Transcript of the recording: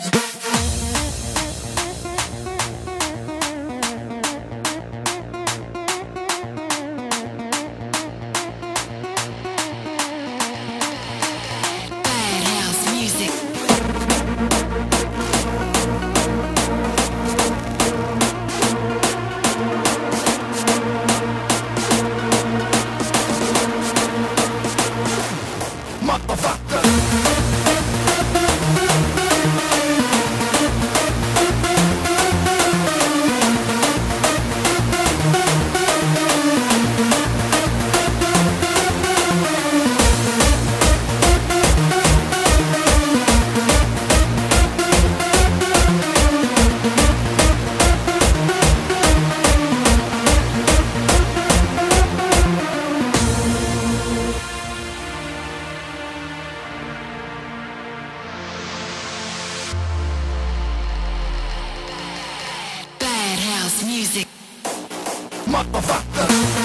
Yeah. music. Motherfucker.